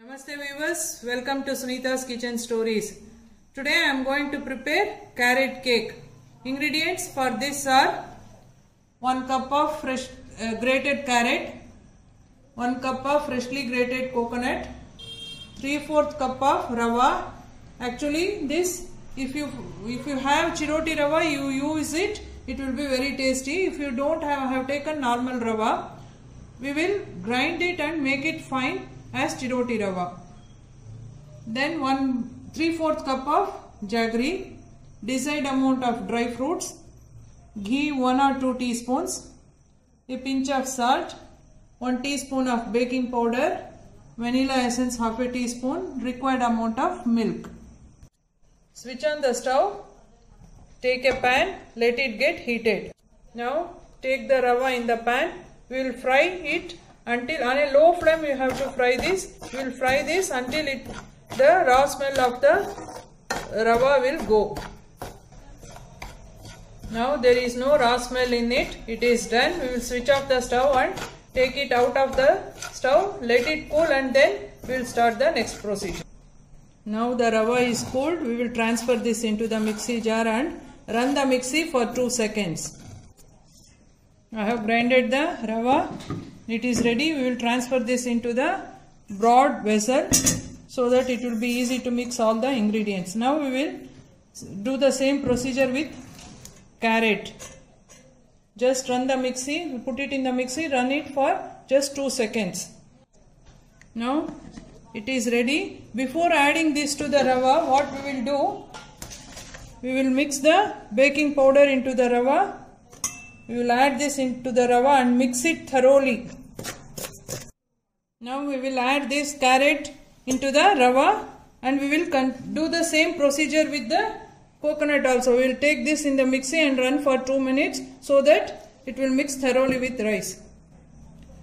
Namaste viewers, welcome to Sunitha's Kitchen Stories. Today I am going to prepare carrot cake. Ingredients for this are 1 cup of fresh uh, grated carrot, 1 cup of freshly grated coconut, 3 4th cup of rava. Actually this if you if you have chiroti rava you use it it will be very tasty. If you don't have, have taken normal rava we will grind it and make it fine as chiroti rava. Then one three fourth cup of jaggery, desired amount of dry fruits, ghee one or two teaspoons, a pinch of salt, one teaspoon of baking powder, vanilla essence half a teaspoon, required amount of milk. Switch on the stove. Take a pan, let it get heated. Now take the rava in the pan. We will fry it until on a low flame you have to fry this. We will fry this until it the raw smell of the rava will go. Now there is no raw smell in it. It is done. We will switch off the stove and take it out of the stove. Let it cool and then we will start the next procedure. Now the rava is cooled. We will transfer this into the mixie jar and run the mixie for 2 seconds. I have grinded the rava. It is ready. We will transfer this into the broad vessel so that it will be easy to mix all the ingredients. Now we will do the same procedure with carrot. Just run the mixie, put it in the mixie, run it for just 2 seconds. Now it is ready. Before adding this to the rava, what we will do? We will mix the baking powder into the rava. We will add this into the rava and mix it thoroughly. Now we will add this carrot into the rava and we will do the same procedure with the coconut also. We will take this in the mixer and run for 2 minutes so that it will mix thoroughly with rice.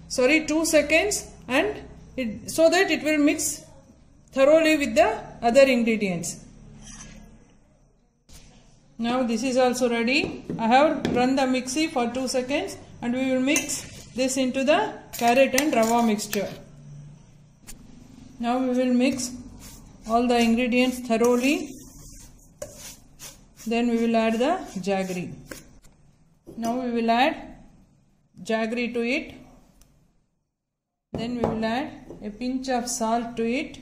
Sorry 2 seconds and it, so that it will mix thoroughly with the other ingredients. Now this is also ready. I have run the mixie for 2 seconds and we will mix this into the carrot and rava mixture. Now we will mix all the ingredients thoroughly. Then we will add the jaggery. Now we will add jaggery to it. Then we will add a pinch of salt to it.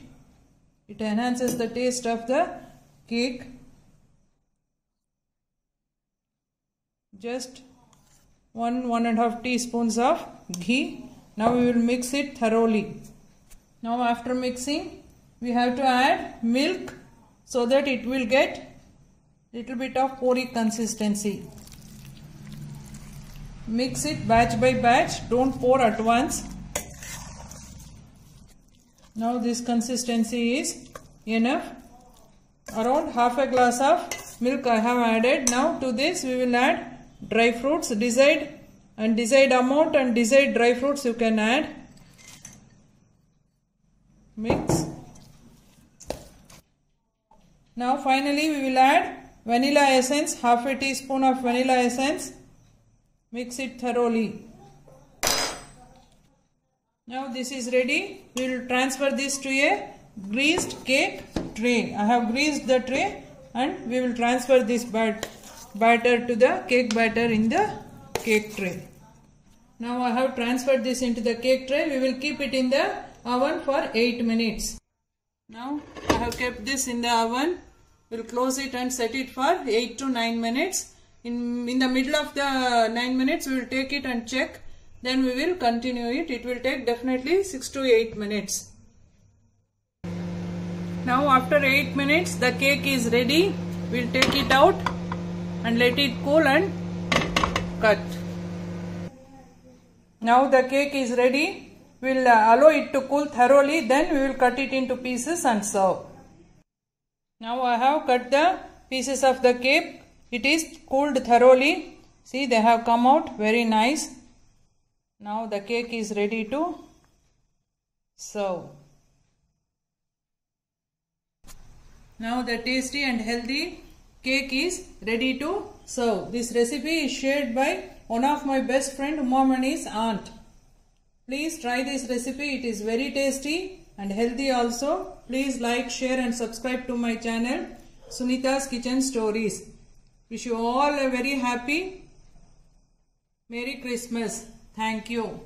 It enhances the taste of the cake. Just one one and a half teaspoons of ghee. Now we will mix it thoroughly. Now after mixing, we have to add milk so that it will get little bit of pori consistency. Mix it batch by batch, don't pour at once. Now this consistency is enough. Around half a glass of milk I have added. Now to this we will add dry fruits, desired and desired amount and desired dry fruits you can add. Mix. Now finally we will add vanilla essence, half a teaspoon of vanilla essence. Mix it thoroughly. Now this is ready. We will transfer this to a greased cake tray. I have greased the tray and we will transfer this bat batter to the cake batter in the cake tray. Now I have transferred this into the cake tray. We will keep it in the oven for 8 minutes. Now I have kept this in the oven. We will close it and set it for 8 to 9 minutes. In, in the middle of the 9 minutes we will take it and check. Then we will continue it. It will take definitely 6 to 8 minutes. Now after 8 minutes the cake is ready. We will take it out and let it cool and cut. Now the cake is ready. We will uh, allow it to cool thoroughly. Then we will cut it into pieces and serve. Now I have cut the pieces of the cake. It is cooled thoroughly. See they have come out very nice. Now the cake is ready to serve. Now the tasty and healthy Cake is ready to serve. This recipe is shared by one of my best friend Umamani's aunt. Please try this recipe. It is very tasty and healthy also. Please like, share and subscribe to my channel Sunitha's Kitchen Stories. Wish you all a very happy Merry Christmas. Thank you.